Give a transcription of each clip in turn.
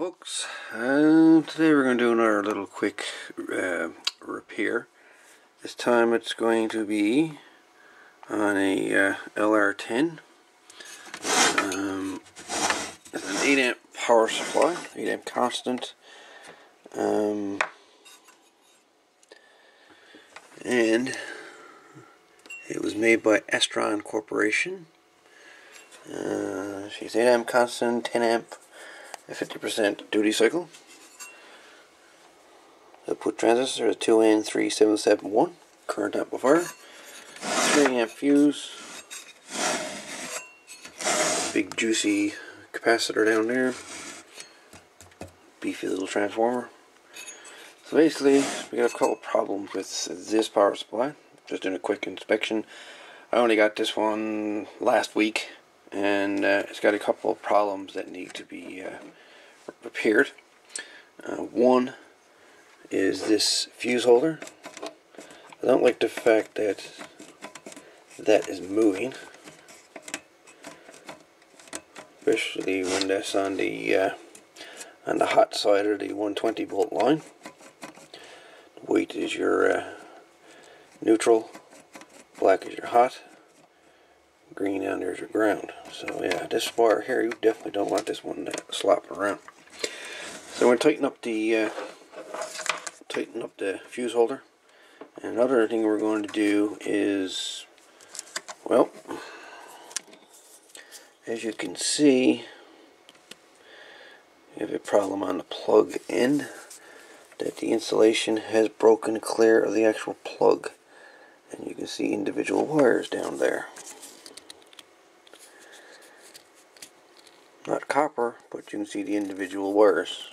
Folks, today we're going to do another little quick uh, repair. This time it's going to be on a uh, LR10. Um, it's an 8 amp power supply, 8 amp constant. Um, and it was made by Astron Corporation. Uh, she's 8 amp constant, 10 amp a 50% duty cycle. Output transistor is 2N3771, current amplifier, 3 amp fuse, big juicy capacitor down there, beefy little transformer. So basically, we got a couple problems with this power supply. Just doing a quick inspection. I only got this one last week and uh, it's got a couple of problems that need to be uh, repaired. Uh, one is this fuse holder. I don't like the fact that that is moving, especially when that's on the uh, on the hot side of the 120 volt line. White is your uh, neutral, black is your hot, green down there is your ground. So yeah, this wire here, you definitely don't want this one to slop around. So we're tighten up the uh, tighten up the fuse holder. And another thing we're going to do is, well, as you can see, we have a problem on the plug end that the insulation has broken clear of the actual plug. And you can see individual wires down there. Not copper, but you can see the individual wires.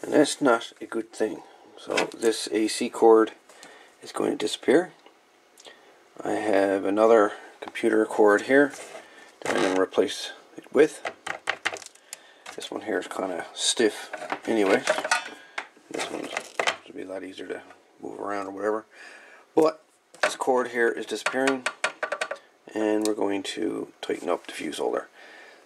And that's not a good thing. So this AC cord is going to disappear. I have another computer cord here that I'm going to replace it with. This one here is kind of stiff anyway. This one should be a lot easier to move around or whatever. But this cord here is disappearing and we're going to tighten up the fuse holder.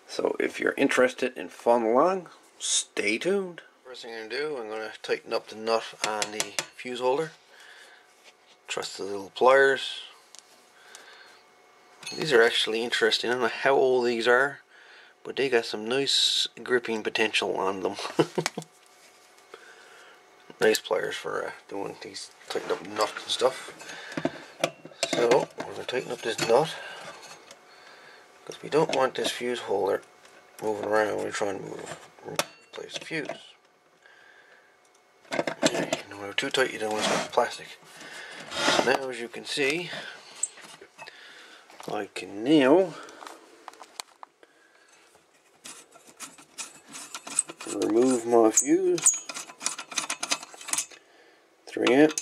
So if you're interested in following along, stay tuned. First thing I'm going to do, I'm going to tighten up the nut on the fuse holder. Trust the little pliers. These are actually interesting. I don't know how old these are, but they got some nice gripping potential on them. nice pliers for uh, doing these tighten up nuts and stuff. So, we're going to tighten up this nut. Because we don't want this fuse holder moving around when we're trying to move, replace the fuse. Okay, when we're too tight you don't want to plastic. So now as you can see, I can now remove my fuse. 3 amp.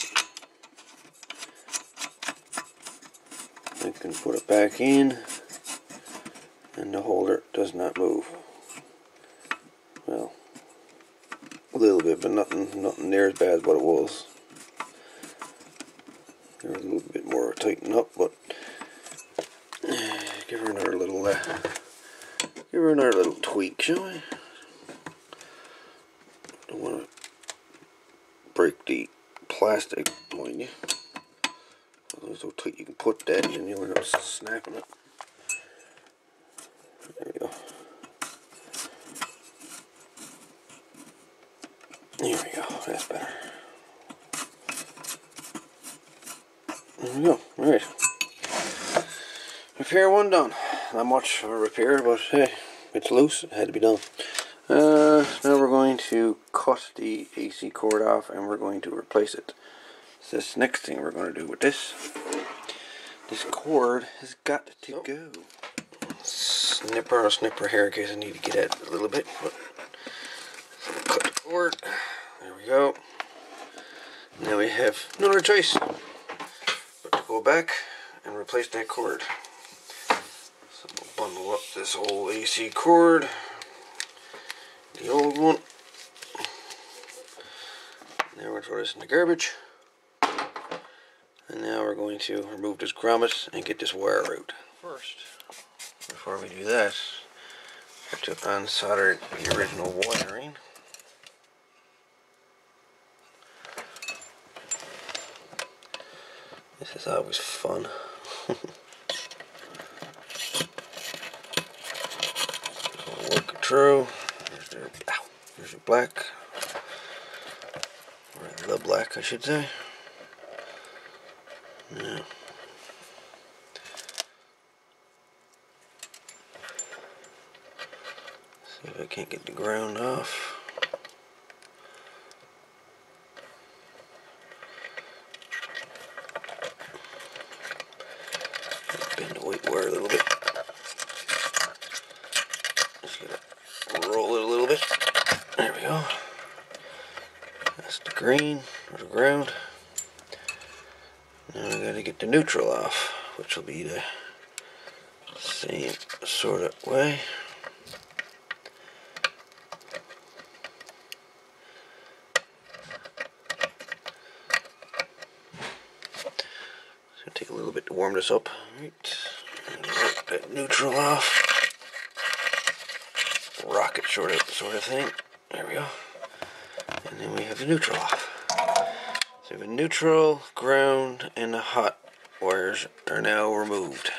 I can put it back in and the holder does not move. Well, a little bit, but nothing, nothing near as bad as what it was. There's a little bit more tighten up, but give her another little, uh, give her another little tweak, shall we? Don't want to break the plastic, mind you. So tight you can put that, and you'll end up snapping it. There we go. There we go. That's better. There we go. Alright. Repair one done. Not much of a repair, but hey, it's loose. It had to be done. Uh, now we're going to cut the AC cord off and we're going to replace it. So this next thing we're going to do with this. This cord has got to go snipper or snipper here in case I need to get at it a little bit. But cut the cord. There we go. Now we have no other choice but to go back and replace that cord bundle up this old AC cord, the old one. Now we're going to throw this in the garbage. And now we're going to remove this grommet and get this wire out. First, before we do that, I have to unsolder the original wiring. This is always fun. It. There's your, ow, your black. Or the black, I should say. Yeah. See if I can't get the ground off. Bend the weight wire a little bit. Just gotta roll it a little bit. There we go. That's the green or the ground. I gotta get the neutral off, which will be the same sort of way. It's gonna take a little bit to warm this up. Right. Get that neutral off. Rocket sort of sort of thing. There we go. And then we have the neutral off. So the neutral, ground, and the hot wires are now removed.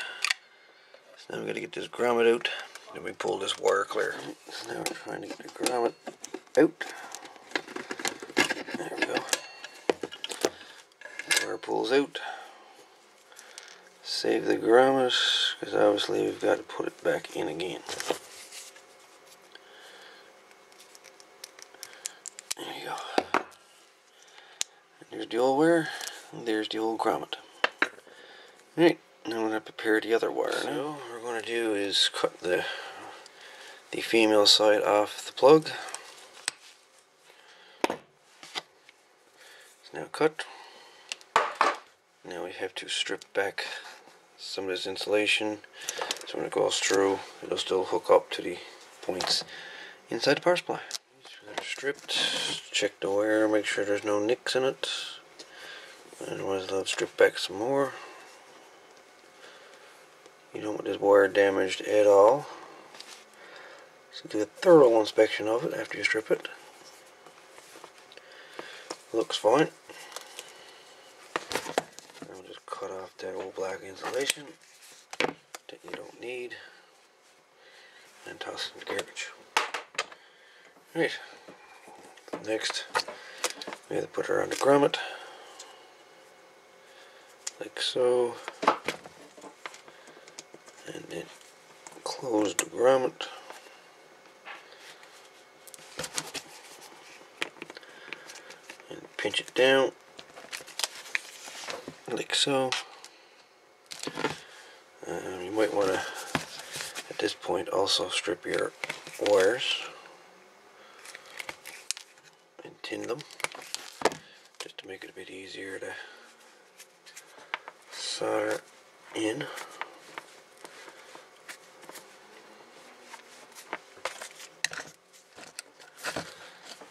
So now we gotta get this grommet out. Then we pull this wire clear. So now we're trying to get the grommet out. There we go. Wire pulls out. Save the grommet, because obviously we've got to put it back in again. There you go. There's the old wire, and there's the old grommet. Right, now we're going to prepare the other wire. Now what we're going to do is cut the the female side off the plug. It's now cut. Now we have to strip back some of this insulation. So when it goes through, it'll still hook up to the points inside the power supply. Stripped, check the wire, make sure there's no nicks in it. Otherwise I'll strip back some more. You don't want this wire damaged at all. So do a thorough inspection of it after you strip it. Looks fine. I'll just cut off that old black insulation that you don't need and toss it in the garbage. Right. Next, we have to put her on the grommet, so, and then close the grommet. And pinch it down, like so. Um, you might want to, at this point, also strip your wires and tin them just to make it a bit easier to solder in.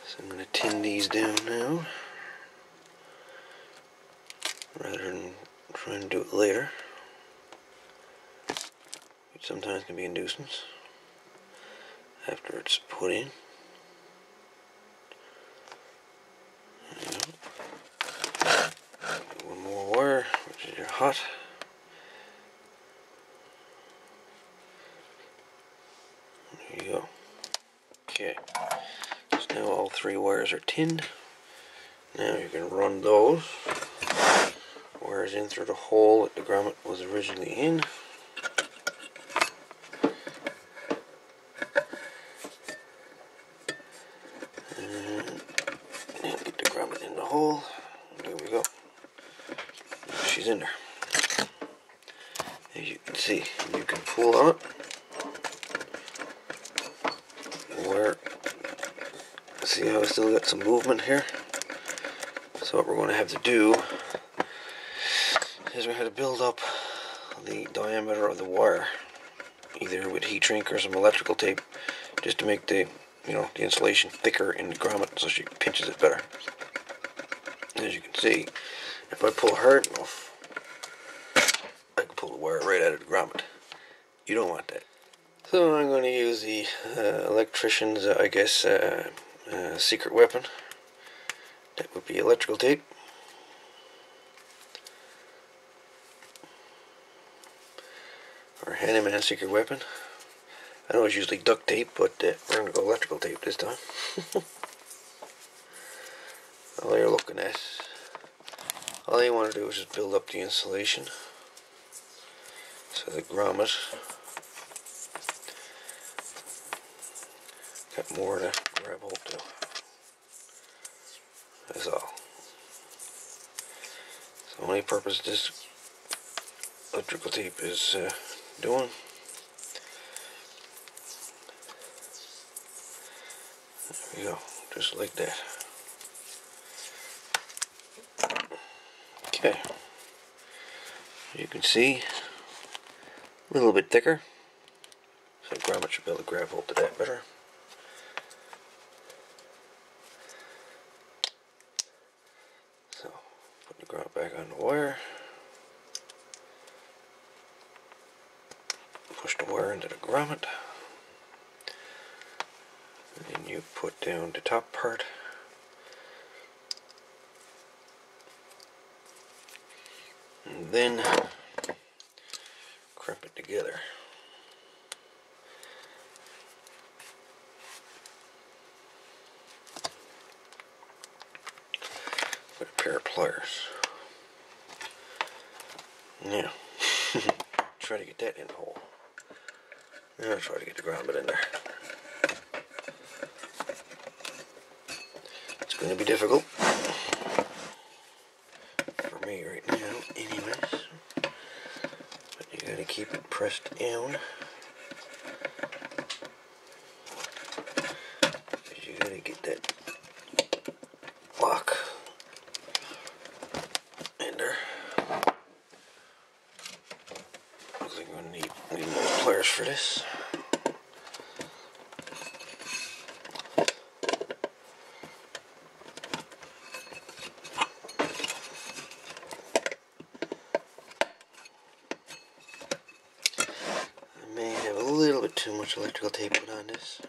So I'm going to tin these down now rather than trying to do it later which sometimes can be a nuisance after it's put in. One more wire, hot. There you go. Okay. So now all three wires are tinned. Now you can run those wires in through the hole that the grommet was originally in. And get the grommet in the hole. There we go. She's in there. As you can see, you can pull on it. Where, see how it's still got some movement here? So what we're going to have to do is we have to build up the diameter of the wire, either with heat shrink or some electrical tape, just to make the you know the insulation thicker in the grommet so she pinches it better. As you can see, if I pull hard enough, I can pull the wire right out of the grommet. You don't want that. So I'm going to use the uh, electrician's, uh, I guess, uh, secret weapon. That would be electrical tape. Or handyman secret weapon. I know it's usually duct tape, but uh, we're going to go electrical tape this time. all you're looking at, all you want to do is just build up the insulation. So the grommet got more to grab hold to. That's all. So the only purpose this electrical tape is uh, doing. There we go just like that. Okay. You can see a little bit thicker. So grommet should be able to grab hold of that better so the grommet back on the wire push the wire into the grommet. And then you put down the top part. And then crimp it together. With a pair of pliers. Now, try to get that in the hole. I'll try to get the grommet in there. It's going to be difficult for me right now, anyways. But you got to keep it pressed down. You got to get that lock in there. Looks like we're gonna need, need pliers for this. I may have a little bit too much electrical tape put on this.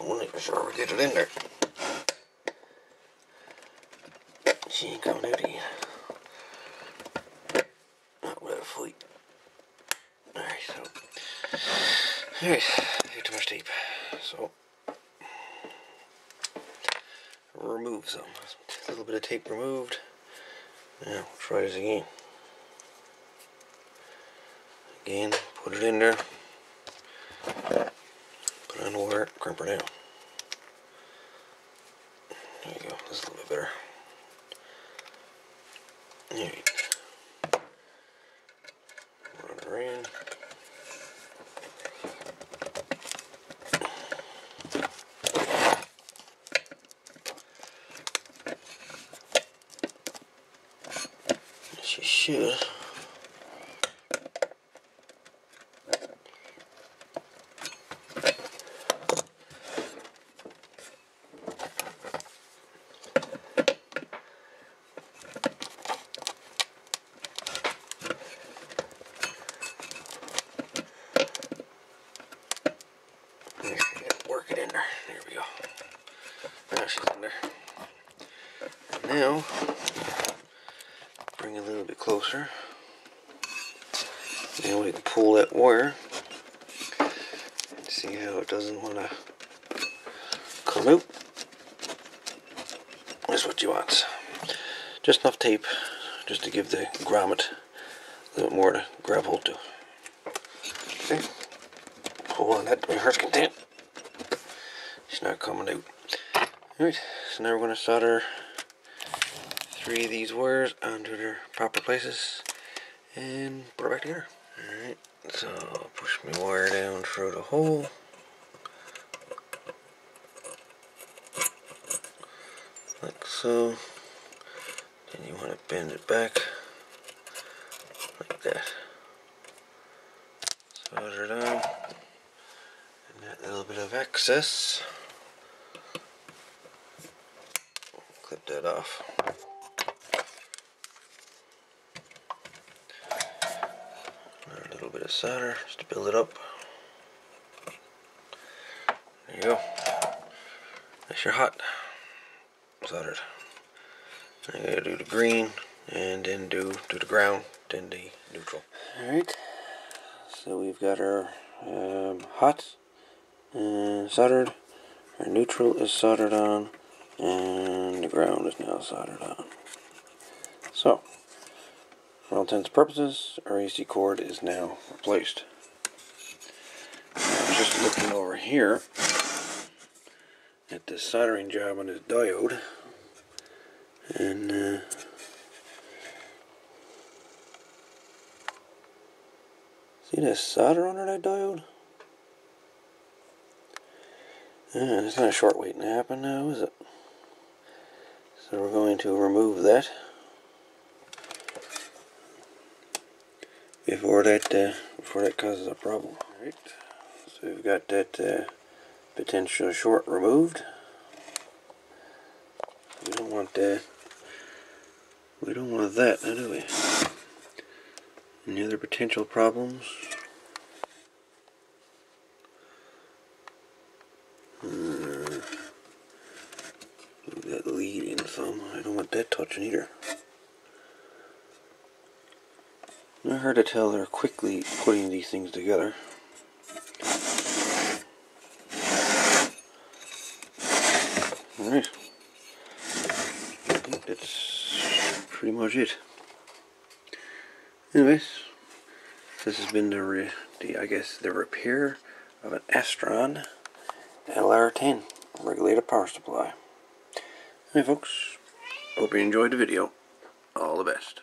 I'm only for sure we get it in there. She ain't coming out again. Not without a fleet. Alright, so. Alright, I too much tape. So. Remove some. A little bit of tape removed. Now, we'll try this again. Again, put it in there. Put it on the wire, crimp her down. There you go, This is a little bit better. Alright. Run her in. She should. There, you gotta work it in there. There we go. Now she's in there. And bring it a little bit closer. Now we can pull that wire. See how it doesn't want to come out. That's what you want. Just enough tape just to give the grommet a little more to grab hold to. Okay. Pull on that rehearse content. It's not coming out. Alright, so now we're going to solder three of these wires onto their proper places and put it back together. Alright, so push my wire down through the hole. Like so. Then you want to bend it back like that. Solder on. And that little bit of excess. Clip that off. A little bit of solder just to build it up. There you go. Sure hot. Soldered. I gotta do the green and then do do the ground, then the neutral. Alright. So we've got our um, hot and soldered. Our neutral is soldered on and the ground is now soldered on. So, for all intents and purposes, our AC cord is now replaced. I'm just looking over here at the soldering job on this diode and uh, see that solder under that diode? Yeah, it's not a short waiting to happen now, is it? So we're going to remove that before that uh, before that causes a problem. All right. So we've got that uh, potential short removed. We don't want that. We don't want that, do we? Any other potential problems? Hmm. That lead in some. I don't want that touching either. Not hard to tell they're quickly putting these things together. Alright. That's pretty much it. Anyways, this has been the, the I guess, the repair of an Astron LR10 regulated power supply. Hey folks, hope you enjoyed the video. All the best.